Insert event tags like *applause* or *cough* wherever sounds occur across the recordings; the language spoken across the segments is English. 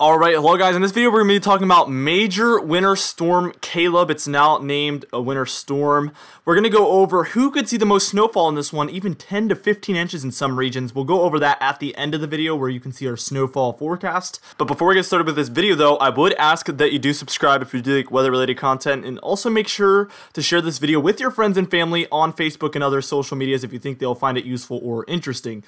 Alright, hello guys. In this video, we're going to be talking about Major Winter Storm Caleb. It's now named a Winter Storm. We're going to go over who could see the most snowfall in this one, even 10 to 15 inches in some regions. We'll go over that at the end of the video where you can see our snowfall forecast. But before we get started with this video though, I would ask that you do subscribe if you do like weather-related content, and also make sure to share this video with your friends and family on Facebook and other social medias if you think they'll find it useful or interesting.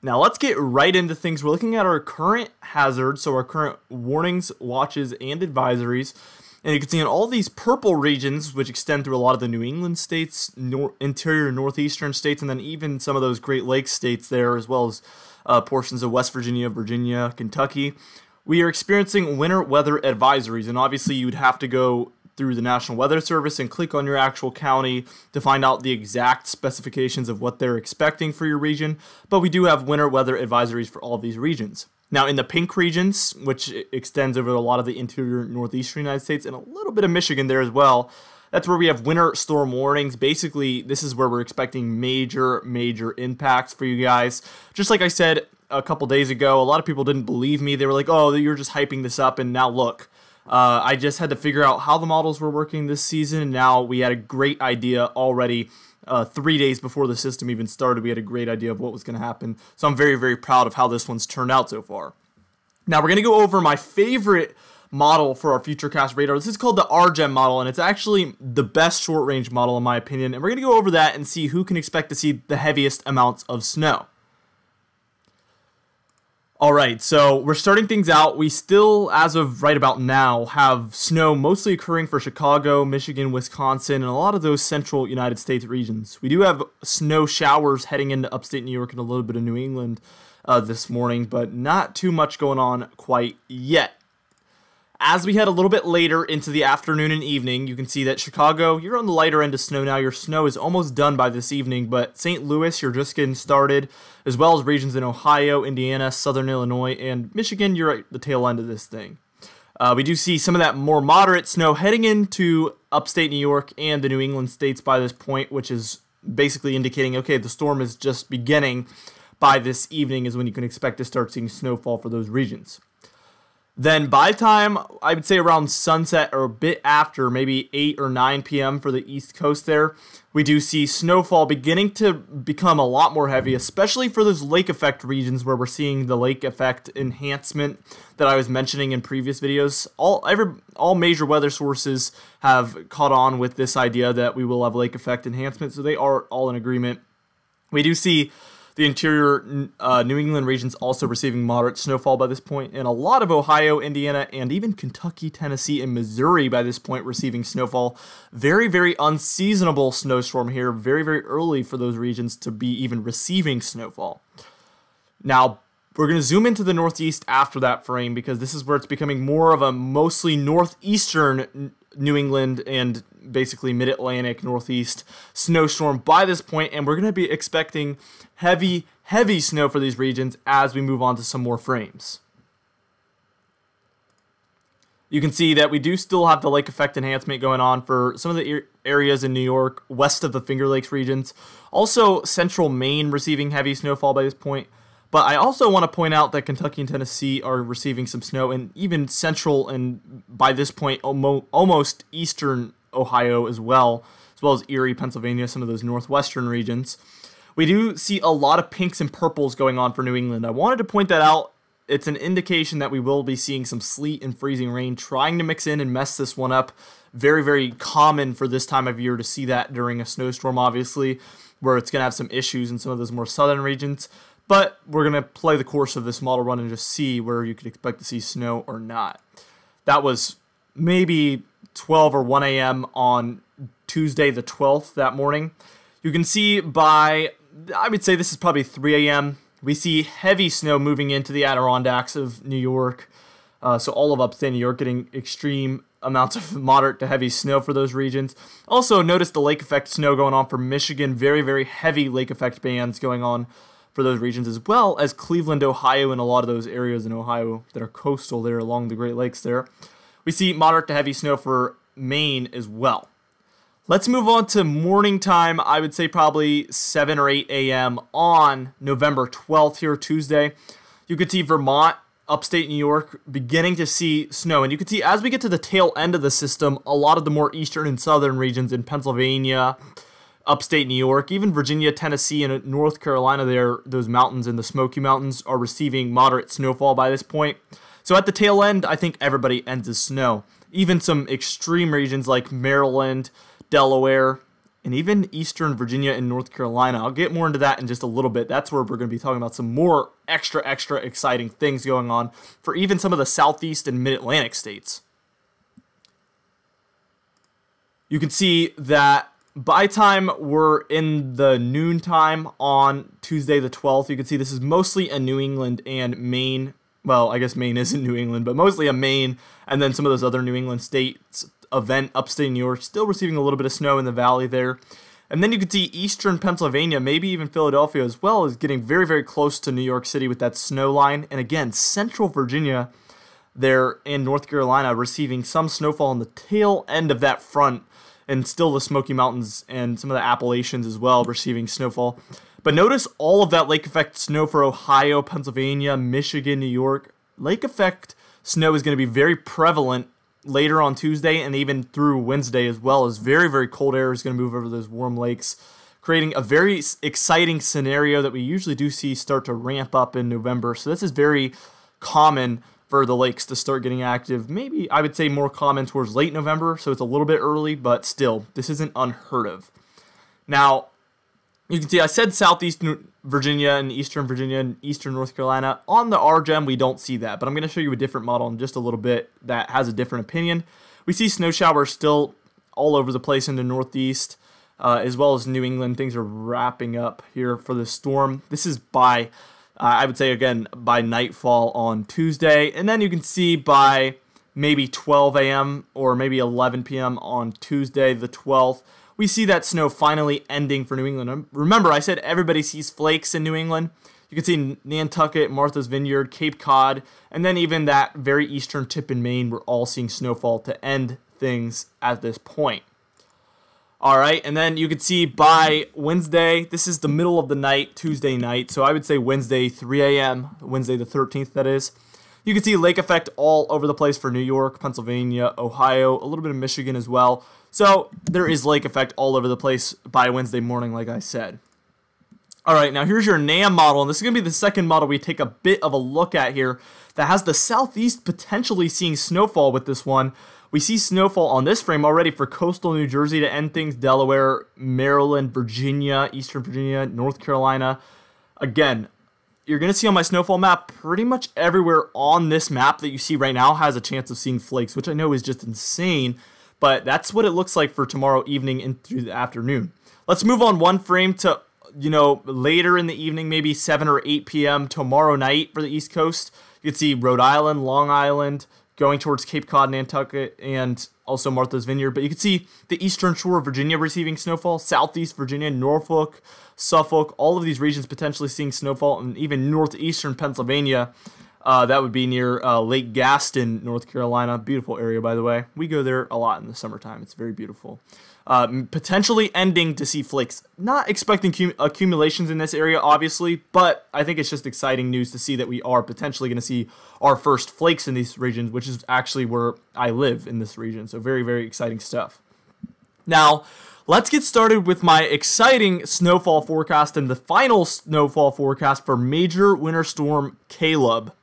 Now let's get right into things. We're looking at our current hazards, so our current warnings, watches, and advisories. And you can see in all these purple regions, which extend through a lot of the New England states, nor interior northeastern states, and then even some of those Great Lakes states there, as well as uh, portions of West Virginia, Virginia, Kentucky. We are experiencing winter weather advisories, and obviously you'd have to go through the National Weather Service and click on your actual county to find out the exact specifications of what they're expecting for your region. But we do have winter weather advisories for all these regions. Now, in the pink regions, which extends over a lot of the interior northeastern United States and a little bit of Michigan there as well, that's where we have winter storm warnings. Basically, this is where we're expecting major, major impacts for you guys. Just like I said a couple days ago, a lot of people didn't believe me. They were like, oh, you're just hyping this up, and now look. Uh, I just had to figure out how the models were working this season. And now we had a great idea already. Uh, three days before the system even started, we had a great idea of what was going to happen. So I'm very, very proud of how this one's turned out so far. Now we're going to go over my favorite model for our Futurecast radar. This is called the RGEM model, and it's actually the best short range model in my opinion. And we're going to go over that and see who can expect to see the heaviest amounts of snow. All right, so we're starting things out. We still, as of right about now, have snow mostly occurring for Chicago, Michigan, Wisconsin, and a lot of those central United States regions. We do have snow showers heading into upstate New York and a little bit of New England uh, this morning, but not too much going on quite yet. As we head a little bit later into the afternoon and evening, you can see that Chicago, you're on the lighter end of snow now. Your snow is almost done by this evening, but St. Louis, you're just getting started, as well as regions in Ohio, Indiana, Southern Illinois, and Michigan, you're at the tail end of this thing. Uh, we do see some of that more moderate snow heading into upstate New York and the New England states by this point, which is basically indicating, okay, the storm is just beginning by this evening is when you can expect to start seeing snowfall for those regions. Then by time I would say around sunset or a bit after, maybe 8 or 9 p.m. for the East Coast there, we do see snowfall beginning to become a lot more heavy, especially for those lake effect regions where we're seeing the lake effect enhancement that I was mentioning in previous videos. All every all major weather sources have caught on with this idea that we will have lake effect enhancement, so they are all in agreement. We do see the interior uh, New England regions also receiving moderate snowfall by this point, and a lot of Ohio, Indiana, and even Kentucky, Tennessee, and Missouri by this point receiving snowfall. Very, very unseasonable snowstorm here, very, very early for those regions to be even receiving snowfall. Now, we're going to zoom into the northeast after that frame because this is where it's becoming more of a mostly northeastern New England and basically mid Atlantic, Northeast snowstorm by this point, and we're going to be expecting heavy, heavy snow for these regions as we move on to some more frames. You can see that we do still have the lake effect enhancement going on for some of the areas in New York, west of the Finger Lakes regions. Also, central Maine receiving heavy snowfall by this point. But I also want to point out that Kentucky and Tennessee are receiving some snow, and even central and by this point almost eastern Ohio as well, as well as Erie, Pennsylvania, some of those northwestern regions. We do see a lot of pinks and purples going on for New England. I wanted to point that out. It's an indication that we will be seeing some sleet and freezing rain trying to mix in and mess this one up. Very, very common for this time of year to see that during a snowstorm, obviously, where it's going to have some issues in some of those more southern regions. But we're going to play the course of this model run and just see where you could expect to see snow or not. That was maybe 12 or 1 a.m. on Tuesday the 12th that morning. You can see by, I would say this is probably 3 a.m. We see heavy snow moving into the Adirondacks of New York. Uh, so all of upstate New York getting extreme amounts of *laughs* moderate to heavy snow for those regions. Also, notice the lake effect snow going on for Michigan. Very, very heavy lake effect bands going on for those regions, as well as Cleveland, Ohio, and a lot of those areas in Ohio that are coastal there along the Great Lakes there. We see moderate to heavy snow for Maine as well. Let's move on to morning time. I would say probably 7 or 8 a.m. on November 12th here, Tuesday. You could see Vermont upstate New York, beginning to see snow. And you can see as we get to the tail end of the system, a lot of the more eastern and southern regions in Pennsylvania, upstate New York, even Virginia, Tennessee, and North Carolina, there, those mountains in the Smoky Mountains are receiving moderate snowfall by this point. So at the tail end, I think everybody ends as snow. Even some extreme regions like Maryland, Delaware, and even Eastern Virginia and North Carolina. I'll get more into that in just a little bit. That's where we're going to be talking about some more extra, extra exciting things going on for even some of the Southeast and Mid Atlantic states. You can see that by time we're in the noontime on Tuesday the 12th, you can see this is mostly a New England and Maine. Well, I guess Maine *laughs* isn't New England, but mostly a Maine and then some of those other New England states event upstate New York, still receiving a little bit of snow in the valley there. And then you can see eastern Pennsylvania, maybe even Philadelphia as well, is getting very, very close to New York City with that snow line. And again, central Virginia there in North Carolina receiving some snowfall on the tail end of that front, and still the Smoky Mountains and some of the Appalachians as well receiving snowfall. But notice all of that lake effect snow for Ohio, Pennsylvania, Michigan, New York. Lake effect snow is going to be very prevalent later on Tuesday and even through Wednesday as well as very, very cold air is going to move over those warm lakes, creating a very exciting scenario that we usually do see start to ramp up in November. So this is very common for the lakes to start getting active. Maybe I would say more common towards late November, so it's a little bit early, but still, this isn't unheard of. Now, you can see I said southeast Virginia and eastern Virginia and eastern North Carolina. On the RGEM, we don't see that, but I'm going to show you a different model in just a little bit that has a different opinion. We see snow showers still all over the place in the northeast, uh, as well as New England. Things are wrapping up here for the storm. This is by, I would say again, by nightfall on Tuesday. And then you can see by maybe 12 a.m. or maybe 11 p.m. on Tuesday, the 12th we see that snow finally ending for New England. Um, remember, I said everybody sees flakes in New England. You can see Nantucket, Martha's Vineyard, Cape Cod, and then even that very eastern tip in Maine. We're all seeing snowfall to end things at this point. All right, and then you can see by Wednesday, this is the middle of the night, Tuesday night. So I would say Wednesday, 3 a.m., Wednesday the 13th, that is. You can see lake effect all over the place for New York, Pennsylvania, Ohio, a little bit of Michigan as well. So there is lake effect all over the place by Wednesday morning, like I said. All right, now here's your NAM model, and this is going to be the second model we take a bit of a look at here that has the southeast potentially seeing snowfall with this one. We see snowfall on this frame already for coastal New Jersey to end things, Delaware, Maryland, Virginia, Eastern Virginia, North Carolina. Again, you're going to see on my snowfall map pretty much everywhere on this map that you see right now has a chance of seeing flakes, which I know is just insane. But that's what it looks like for tomorrow evening into the afternoon. Let's move on one frame to, you know, later in the evening, maybe 7 or 8 p.m. tomorrow night for the East Coast. You can see Rhode Island, Long Island, going towards Cape Cod, Nantucket, and also Martha's Vineyard. But you can see the eastern shore of Virginia receiving snowfall, southeast Virginia, Norfolk, Suffolk, all of these regions potentially seeing snowfall, and even northeastern Pennsylvania uh, that would be near uh, Lake Gaston, North Carolina. Beautiful area, by the way. We go there a lot in the summertime. It's very beautiful. Uh, potentially ending to see flakes. Not expecting cum- accumulations in this area, obviously, but I think it's just exciting news to see that we are potentially going to see our first flakes in these regions, which is actually where I live in this region. So, very, very exciting stuff. Now, let's get started with my exciting snowfall forecast and the final snowfall forecast for Major Winter Storm Caleb.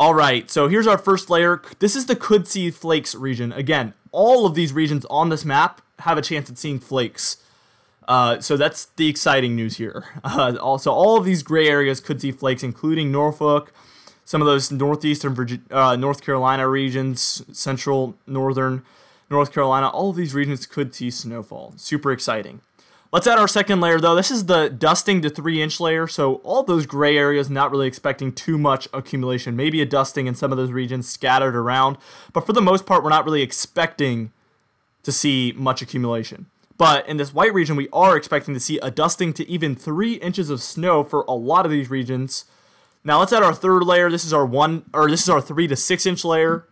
All right, so here's our first layer. This is the could see flakes region. Again, all of these regions on this map have a chance at seeing flakes. Uh, so that's the exciting news here. *laughs* Uh, also, all of these gray areas could see flakes, including Norfolk, some of those northeastern Virginia, uh, North Carolina regions, central, northern North Carolina. All of these regions could see snowfall. Super exciting. Let's add our second layer though. This is the dusting to three inch layer. So all those gray areas, not really expecting too much accumulation. Maybe a dusting in some of those regions scattered around. But for the most part, we're not really expecting to see much accumulation. But in this white region, we are expecting to see a dusting to even three inches of snow for a lot of these regions. Now let's add our third layer. This is our one, or this is our three to six inch layer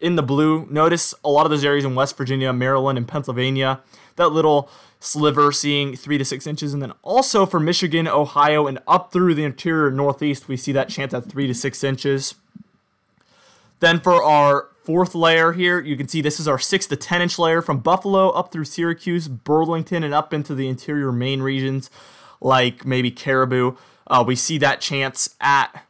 in the blue. Notice a lot of those areas in West Virginia, Maryland, and Pennsylvania. That little sliver seeing 3 to 6 inches. And then also for Michigan, Ohio, and up through the interior northeast, we see that chance at 3 to 6 inches. Then for our fourth layer here, you can see this is our 6 to 10 inch layer from Buffalo up through Syracuse, Burlington, and up into the interior Maine regions like maybe Caribou. Uh, we see that chance at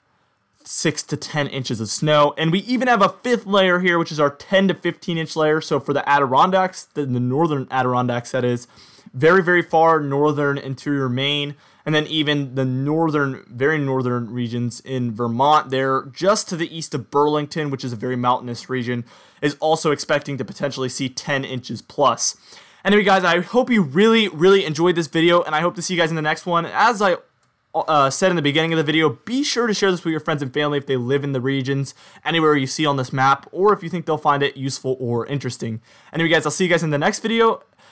6 to 10 inches of snow. And we even have a fifth layer here, which is our 10 to 15 inch layer. So for the Adirondacks, the, the northern Adirondacks, that is, very, very far northern interior Maine, and then even the northern, very northern regions in Vermont, there just to the east of Burlington, which is a very mountainous region, is also expecting to potentially see 10 inches plus. Anyway, guys, I hope you really, really enjoyed this video, and I hope to see you guys in the next one. As I uh, said in the beginning of the video, be sure to share this with your friends and family if they live in the regions, anywhere you see on this map, or if you think they'll find it useful or interesting. Anyway, guys, I'll see you guys in the next video.